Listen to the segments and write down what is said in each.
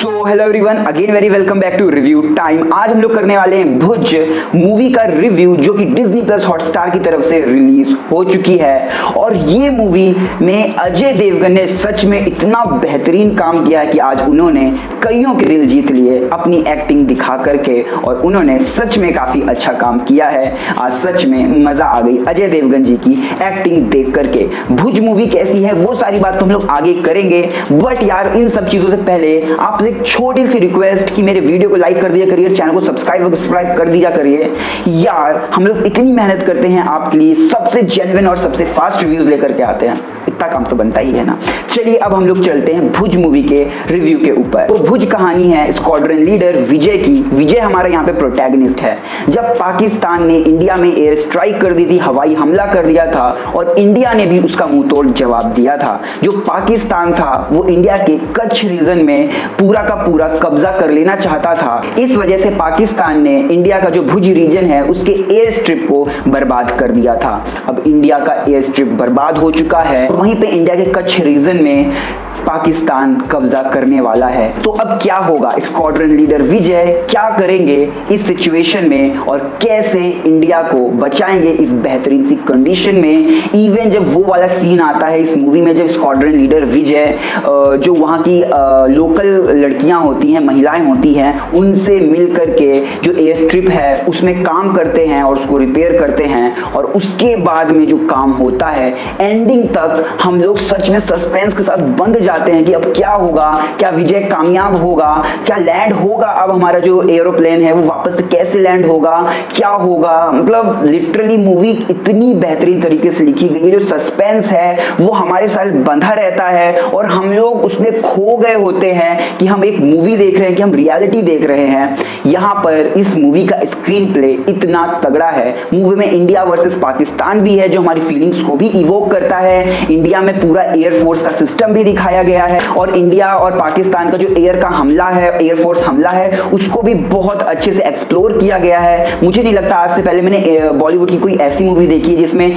So hello everyone again very welcome back to review time आज हम लोग करने वाले हैं भुज मूवी का रिव्यू जो कि डिज्नी प्लस हॉटस्टार की तरफ़ से रिलीज़ हो चुकी है। और ये मूवी में अजय देवगन ने सच में इतना बेहतरीन काम किया है कि आज उन्होंने कईयों के दिल जीत लिए अपनी एक्टिंग दिखा करके, और उन्होंने सच में काफ़ी अच्छा काम किया है। आज सच में मज़ा आ गई अजय देवगन जी की एक्टिंग देख करके। भुज मूवी कैसी है, वो सारी बात तो हम लोग आगे करेंगे। बट यार, इन सब चीज़ों से पहले आपसे एक छोटी सी रिक्वेस्ट कि मेरे वीडियो को लाइक कर दिया करिए चैनल को सब्सक्राइब सब्सक्राइब कर दिया करिए। यार, हम लोग इतनी मेहनत करते हैं आपके लिए, सबसे जेनविन और सबसे फास्ट रिव्यूज़ लेकर के आते हैं। इतना काम तो बनता ही है ना। चलिए, अब हम लोग चलते हैं भुज मूवी के रिव्यू के ऊपर। तो भुज कहानी है स्क्वाड्रन लीडर विजय की। विजय हमारा यहाँ पे प्रोटैगनिस्ट है। जब पाकिस्तान ने इंडिया में एयर स्ट्राइक कर दी थी, हवाई हमला कर दिया था और इंडिया ने भी उसका मुँह जवाब दिया था। जो पाकिस्तान था, वो इंडिया के कच्छ रीजन में पूरा का पूरा कब्जा कर लेना चाहता था। इस वजह से पाकिस्तान ने इंडिया का जो भुज रीजन है, उसके एयर स्ट्रिप को बर्बाद कर दिया था। अब इंडिया का एयर स्ट्रिप बर्बाद हो चुका है। वहीं पे इंडिया के कच्छ रीजन में पाकिस्तान कब्जा करने वाला है। तो अब क्या होगा? स्क्वाड्रन लीडर विजय क्या करेंगे इस सिचुएशन में? और कैसे इंडिया को बचाएँगे इस बेहतरीन सी कंडीशन में? इवन जब वो वाला सीन आता है इस मूवी में, जब स्क्वाड्रन लीडर विजय जो वहाँ की लोकल लड़कियाँ होती हैं, महिलाएँ होती हैं, उनसे मिल करके जो एयर स्ट्रिप है, उसमें काम करते हैं और उसको रिपेयर करते हैं और उसके बाद में जो काम होता है एंडिंग तक हम लोग सच में सस्पेंस के साथ बंद जाते हैं कि अब क्या होगा, क्या विजय कामयाब होगा, क्या लैंड होगा अब हमारा जो एरोप्लेन है, वो वापस से कैसे लैंड होगा, क्या होगा? मतलब लिटरली मूवी इतनी बेहतरीन तरीके से लिखी गई है, जो सस्पेंस है, वो हमारे साथ बंधा रहता है और हम लोग उसमें खो गए होते हैं कि हम एक मूवी देख रहे हैं कि हम रियलिटी देख रहे हैं। यहाँ पर इस मूवी का स्क्रीन प्ले इतना तगड़ा है। मूवी में इंडिया वर्सेस पाकिस्तान भी है, जो हमारी फीलिंग्स को भी इवोक करता है। इंडिया में पूरा एयरफोर्स का सिस्टम भी दिखाया गया है और इंडिया और पाकिस्तान का जो एयर का हमला है एयरफोर्स हमला है, उसको भी बहुत अच्छे से एक्सप्लोर किया गया है। मुझे नहीं लगता आज से पहले मैंने बॉलीवुड की कोई ऐसी मूवी देखी जिसमें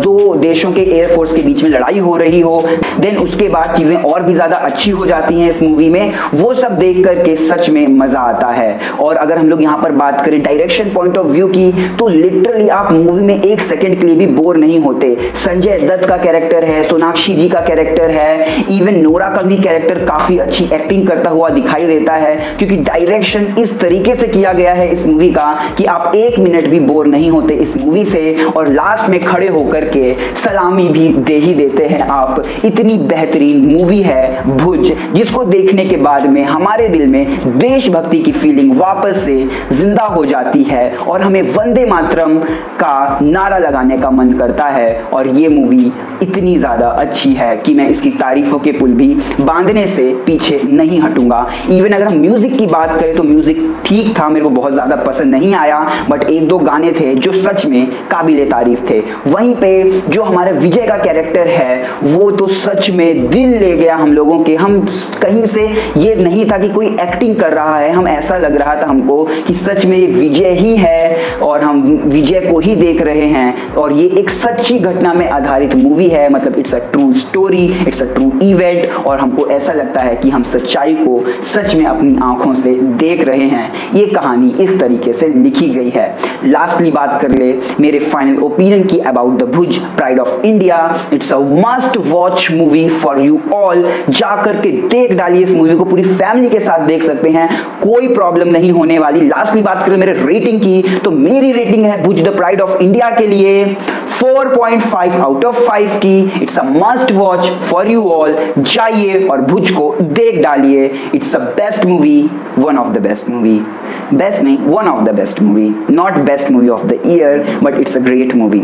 दो देशों के एयरफोर्स के बीच में लड़ाई हो रही हो। देन उसके बाद चीज़ें और भी ज़्यादा अच्छी हो जाती हैं इस मूवी में। वो सब देख करके सच में मज़ा आता है। और अगर हम लोग यहाँ पर बात करें डायरेक्शन पॉइंट ऑफ़ व्यू की तो लिटरली आप मूवी में एक सेकेंड के लिए भी बोर नहीं होते। संजय दत्त का कैरेक्टर है, सोनाक्षी जी का कैरेक्टर है इवन नोरा का भी कैरेक्टर काफ़ी अच्छी एक्टिंग करता हुआ दिखाई देता है, क्योंकि डायरेक्शन इस तरीके से किया गया है इस मूवी का कि आप एक मिनट भी बोर नहीं होते इस मूवी से, और लास्ट में खड़े होकर के सलामी भी दे ही देते हैं आप। इतनी बेहतरीन मूवी है भुज, जिसको देखने के बाद में हमारे दिल में देशभक्ति की फीलिंग वापस से ज़िंदा हो जाती है और हमें वंदे मातरम का नारा लगाने का मन करता है। और ये मूवी इतनी ज़्यादा अच्छी है कि मैं इसकी तारीफों के पुल भी बांधने से पीछे नहीं हटूँगा। इवन अगर हम म्यूज़िक की बात करें तो म्यूज़िक ठीक था, मेरे को बहुत ज़्यादा पसंद नहीं आया बट एक दो गाने थे जो सच में काबिल तारीफ़ थे। वहीं पे जो हमारे विजय का कैरेक्टर है, वो तो सच में दिल ले गया हम लोगों के। हम कहीं से ये नहीं था कि कोई एक्टिंग कर रहा है। हम ऐसा लग रहा था हमको कि सच में ये विजय ही है। और हम विजय को ही देख रहे हैं। और ये एक सच्ची घटना में आधारित मूवी है। मतलब it's a true story it's a true event और हमको ऐसा लगता है कि हम सच्चाई को सच में अपनी आँखों से देख रहे हैं। ये कहानी इस तरीके से लिखी गई है। लास्टली बात कर ले मेरे फाइनल ओपिनियन की about the Bhuj pride of India it's a must watch movie for you all जाकर के देख डालिए इस मूवी को। पूरी फैमिली के साथ देख सकते हैं। कोई प्रॉब्लम नहीं होने वाली। लास्टली बात करें मेरे रेटिंग की। तो मेरी रेटिंग है Bhuj the pride of India के लिए। 4.5 आउट ऑफ़ 5 की। It's a must watch for you all जाइए और भुज को देख डालिए। It's a best movie one of the best movie best नहीं one of the best movie not best movie of the year but it's a great movie